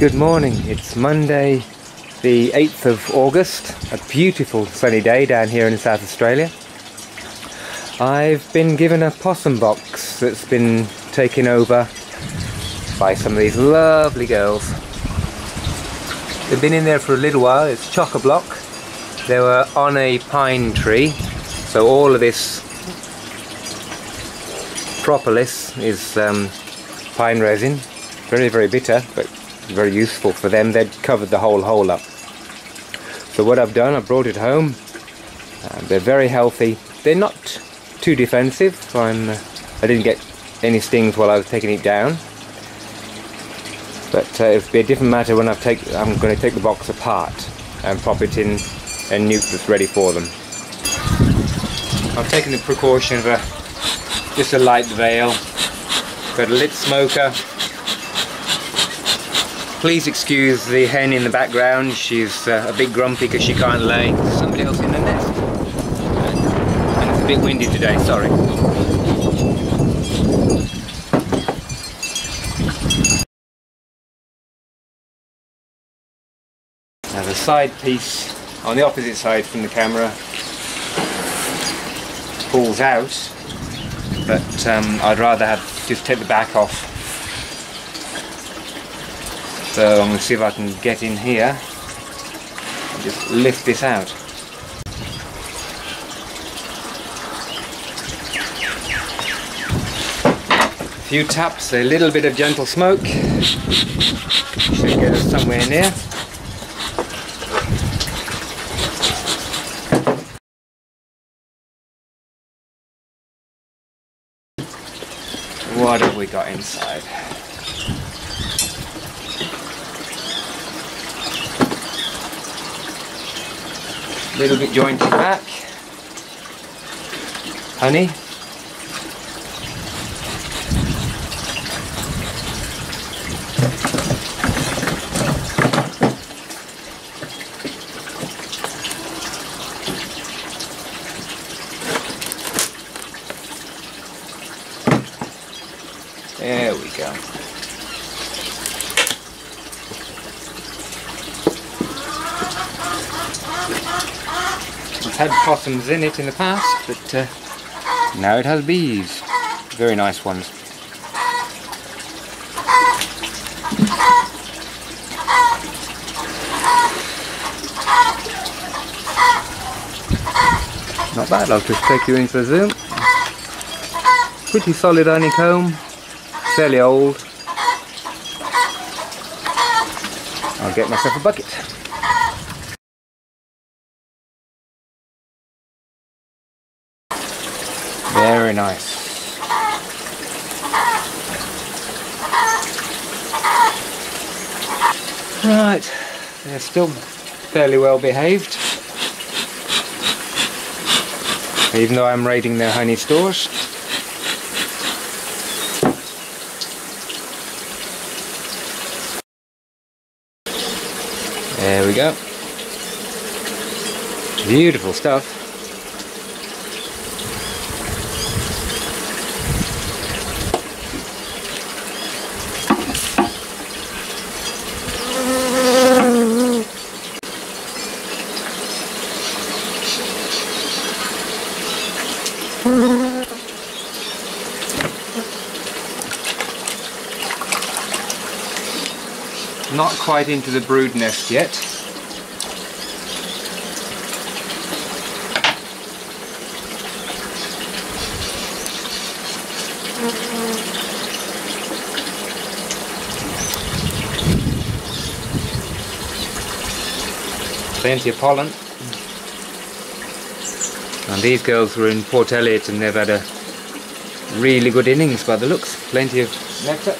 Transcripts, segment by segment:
Good morning, it's Monday the 8th of August, a beautiful sunny day down here in South Australia. I've been given a possum box that's been taken over by some of these lovely girls. They've been in there for a little while, it's chock-a-block. They were on a pine tree, so all of this propolis is um, pine resin. Very, very bitter, but very useful for them. They'd covered the whole hole up. So what I've done, I brought it home. They're very healthy. They're not too defensive. I'm, uh, I didn't get any stings while I was taking it down. But uh, it'll be a different matter when I take, I'm going to take the box apart and pop it in a nuc that's ready for them. I've taken the precaution of a, just a light veil. Got a lit smoker, Please excuse the hen in the background. She's uh, a bit grumpy because she can't lay. Somebody else in the nest. And it's a bit windy today, sorry. Now the side piece on the opposite side from the camera pulls out but um, I'd rather have just take the back off so I'm going to see if I can get in here and just lift this out. A few taps, a little bit of gentle smoke. Should get us somewhere near. What have we got inside? Little bit jointed back. Honey. There we go. It's had possums in it in the past, but uh, now it has bees. Very nice ones. Not bad, I'll just take you in for a zoom. Pretty solid honeycomb, fairly old. I'll get myself a bucket. Nice. Right, they're still fairly well behaved. Even though I'm raiding their honey stores. There we go. Beautiful stuff. Not quite into the brood nest yet. Plenty of pollen. And these girls were in Port Elliot and they've had a really good innings by the looks. Plenty of nectar.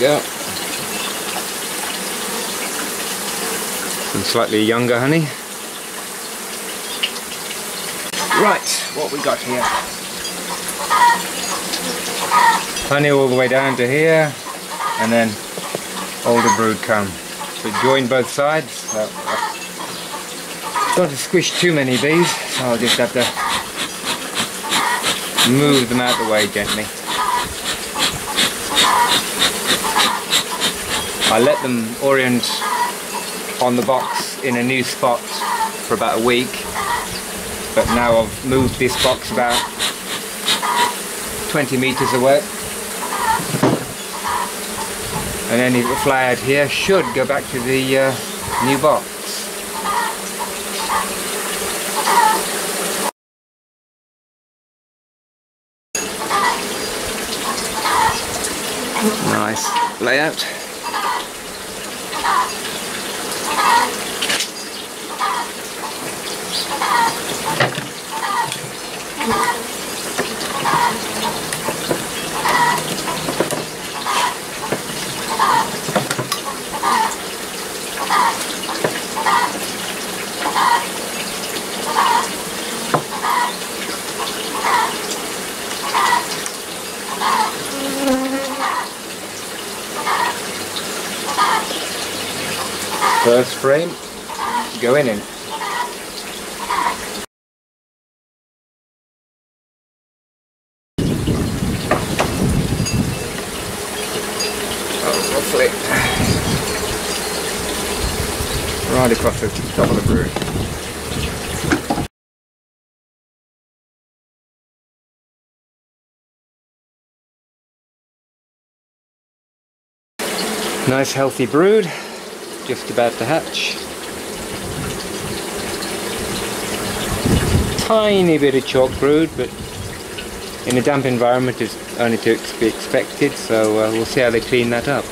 go. Some slightly younger honey. Right, what we got here? Honey all the way down to here, and then older brood come. to join both sides. So, don't to squish too many bees, so I'll just have to move them out the way gently. I let them orient on the box in a new spot for about a week but now I've moved this box about 20 meters away and any out here should go back to the uh, new box. Nice layout. First frame, going in hopefully. Right across the top of the brood. Nice healthy brood, just about to hatch. Tiny bit of chalk brood, but in a damp environment it's only to be expected, so uh, we'll see how they clean that up.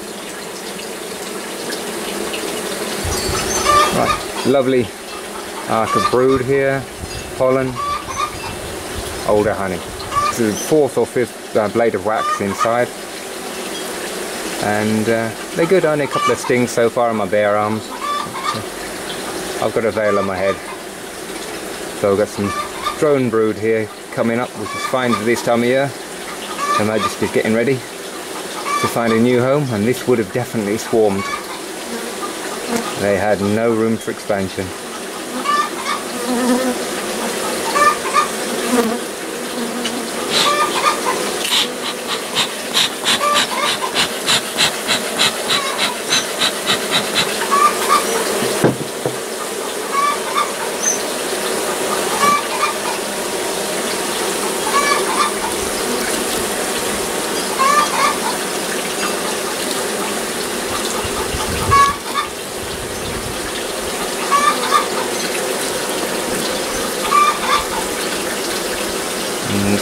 Right, lovely arc of brood here, pollen, older honey. This is the fourth or fifth uh, blade of wax inside and uh, they're good. Only a couple of stings so far on my bare arms. I've got a veil on my head, so I've got some drone brood here coming up, which is fine for this time of year. Her Majesty's getting ready to find a new home, and this would have definitely swarmed. They had no room for expansion.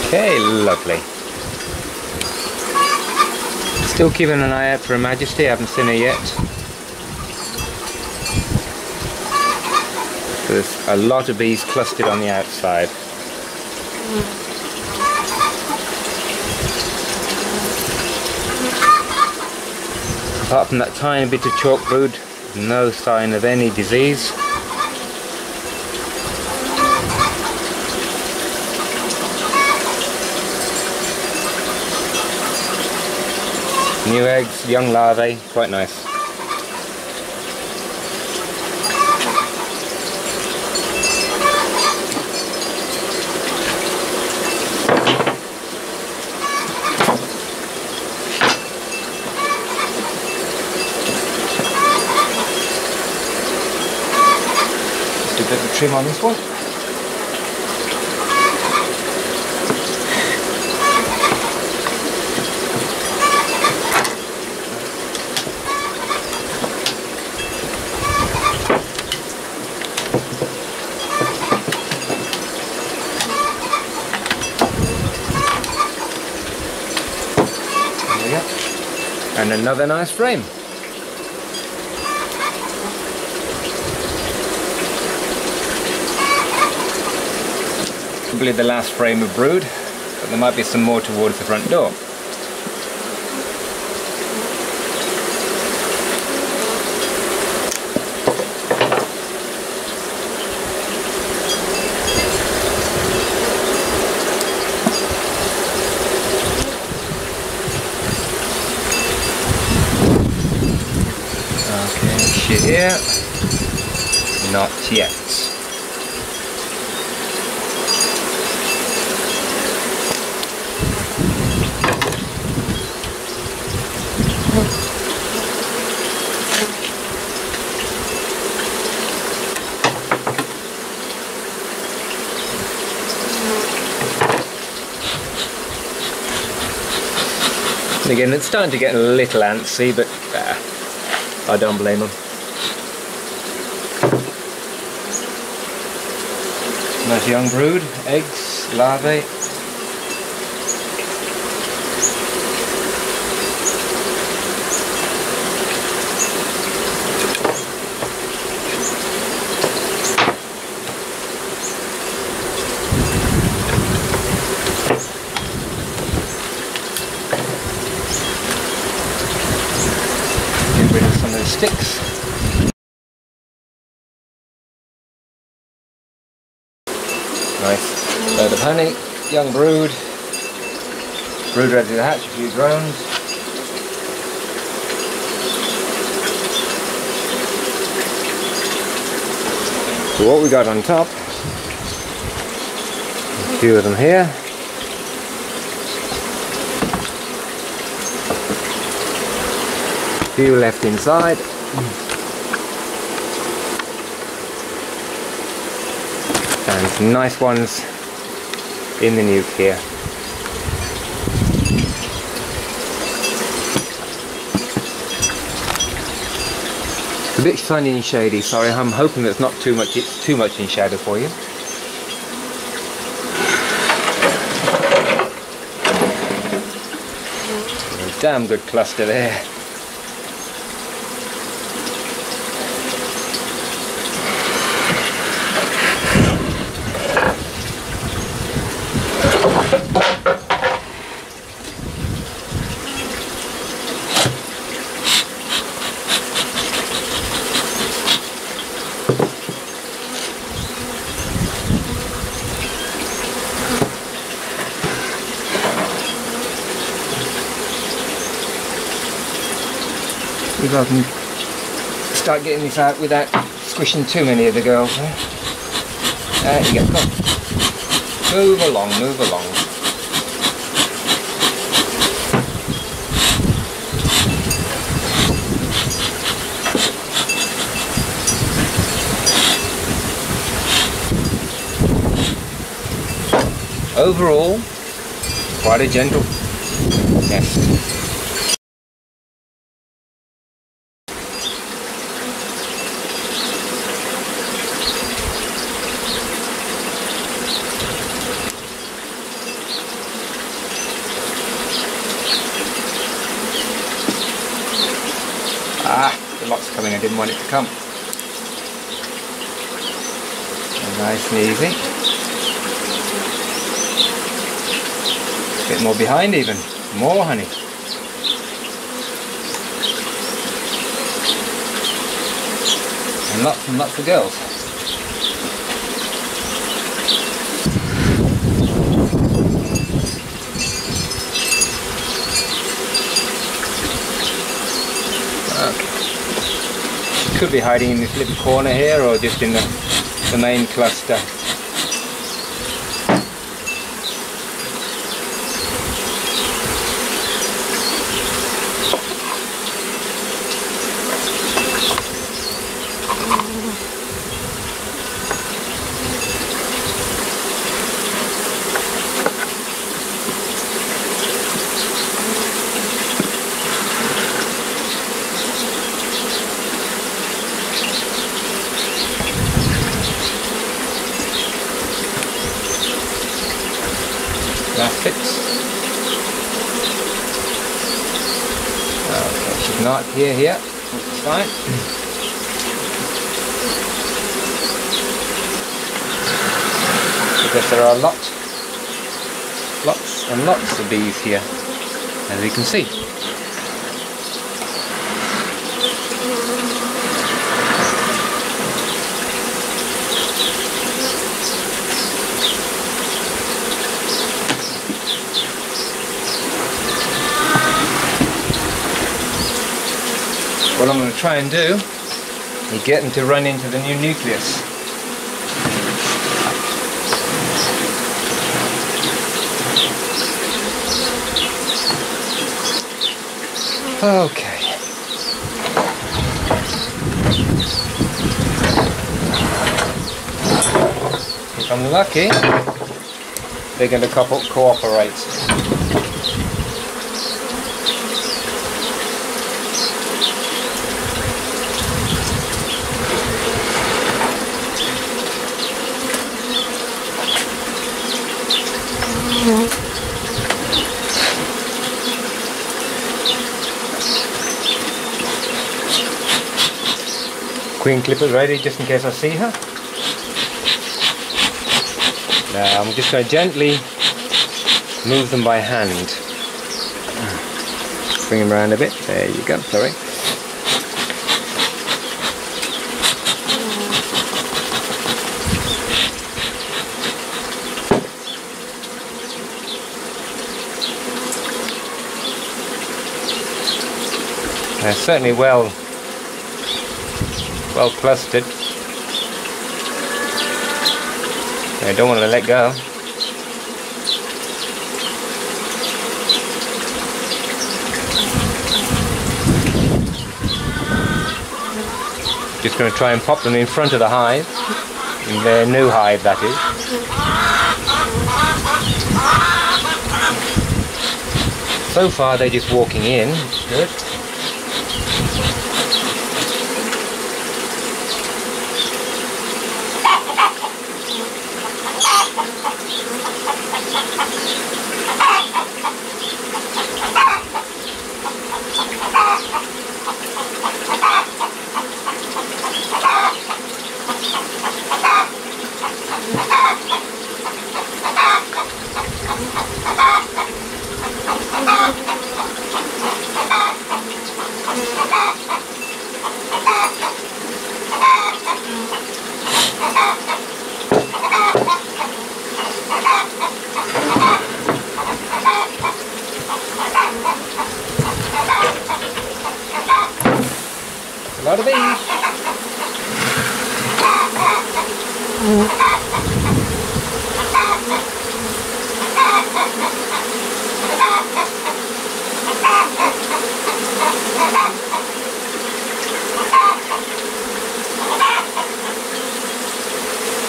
Okay, lovely. Still keeping an eye out for Her Majesty, I haven't seen her yet. There's a lot of bees clustered on the outside. Apart from that tiny bit of chalk brood, no sign of any disease. New eggs, young larvae, quite nice. Just a bit of trim on this one. And another nice frame. Probably the last frame of brood, but there might be some more towards the front door. Okay, shit. here? Not yet. Again, it's starting to get a little antsy, but uh, I don't blame them. Nice young brood, eggs, larvae. Get rid of some of the sticks. Nice load of honey, young brood. Brood ready to hatch, a few drones. So what we got on top, a few of them here. few left inside. And some nice ones in the here. It's a bit sunny and shady, sorry, I'm hoping it's not too much it's too much in shadow for you. Damn good cluster there. If I can start getting this out without squishing too many of the girls. Eh? Eh, there, there you go. Move along, move along. Overall, quite a gentle nest. Ah, the lot's coming, I didn't want it to come. Nice and easy. Bit more behind even. More honey. And lots and lots of girls. Could be hiding in this little corner here or just in the, the main cluster. Fits. Okay, should not appear here. That's fine. because there are lots, lots and lots of bees here, as you can see. Try and do You get them to run into the new nucleus. Okay. If I'm lucky, they're going to co cooperate. Queen clipper ready just in case I see her. Now I'm just going to gently move them by hand. Bring them around a bit. There you go, sorry. They're certainly well well clustered. I don't want to let go. Just going to try and pop them in front of the hive, in their new hive that is. So far they're just walking in, good. lot of these.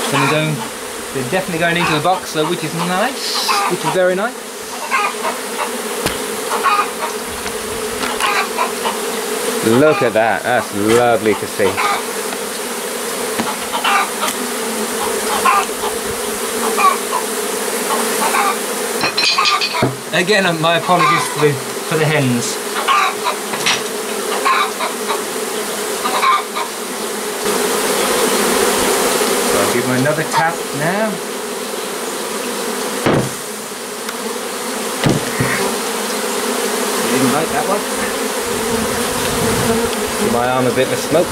So they're going, they're definitely going into the box, so which is nice, which is very nice. Look at that, that's lovely to see. Again, uh, my apologies for the, for the hens. So I'll give them another tap now. Didn't like that one. Give my arm a bit of smoke.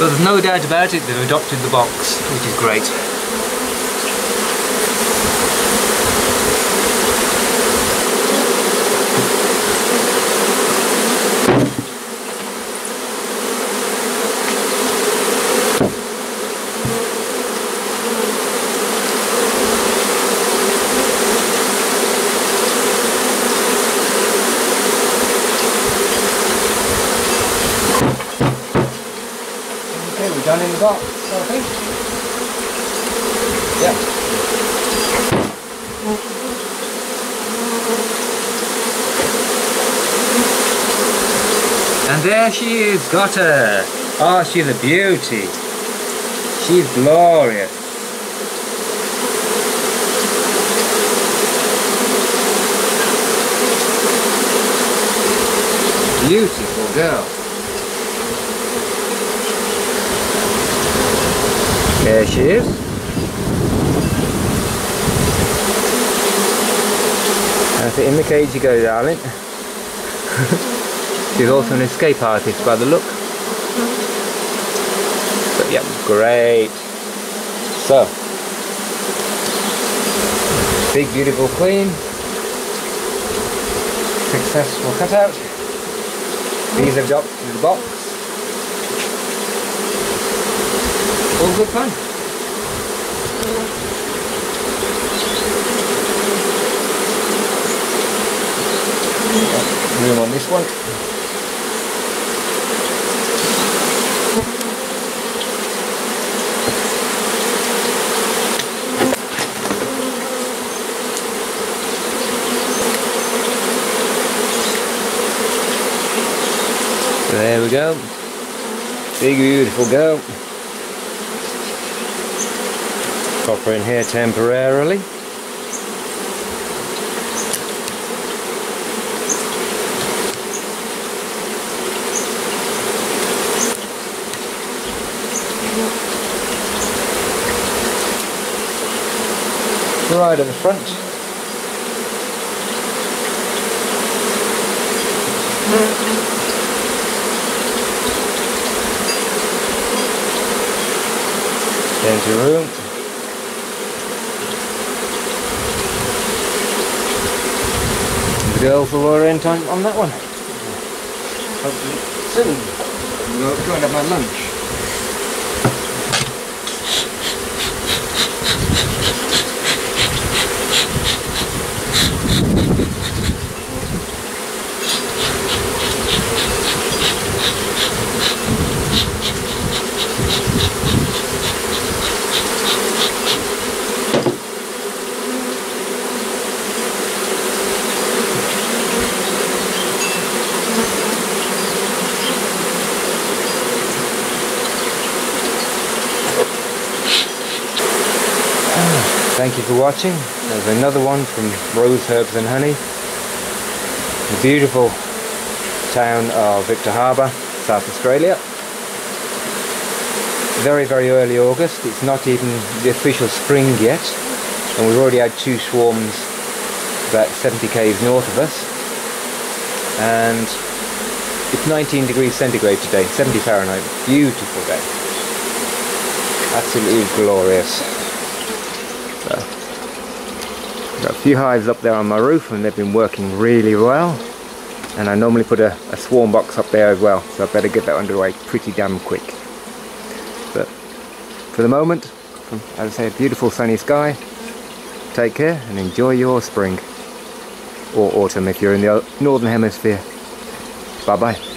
Well, there's no doubt about it, they've adopted the box, which is great. Yeah. And there she is, got her. Oh, she's a beauty. She's glorious. Beautiful girl. There she is. That's it, in the cage you go, darling. She's also an escape artist by the look. But yeah, great. So, big beautiful queen, successful cutout. These have dropped to the box. All good fun. Room on this one. There we go. Big beautiful girl. Pop her in here temporarily. Right at the front. Change your room. Girls will orient on, on that one. Hopefully soon. Go and have my lunch. Thank you for watching. There's another one from Rose Herbs and Honey. The beautiful town of Victor Harbor, South Australia. Very, very early August. It's not even the official spring yet. And we've already had two swarms about 70 k's north of us. And it's 19 degrees centigrade today, 70 Fahrenheit. Beautiful day. Absolutely glorious. So, got a few hives up there on my roof and they've been working really well. And I normally put a, a swarm box up there as well, so I better get that underway pretty damn quick. But for the moment, as I say, a beautiful sunny sky. Take care and enjoy your spring. Or autumn if you're in the northern hemisphere. Bye bye.